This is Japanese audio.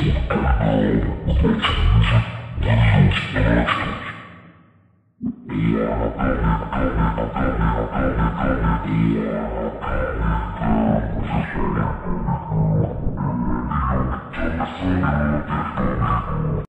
Yeah.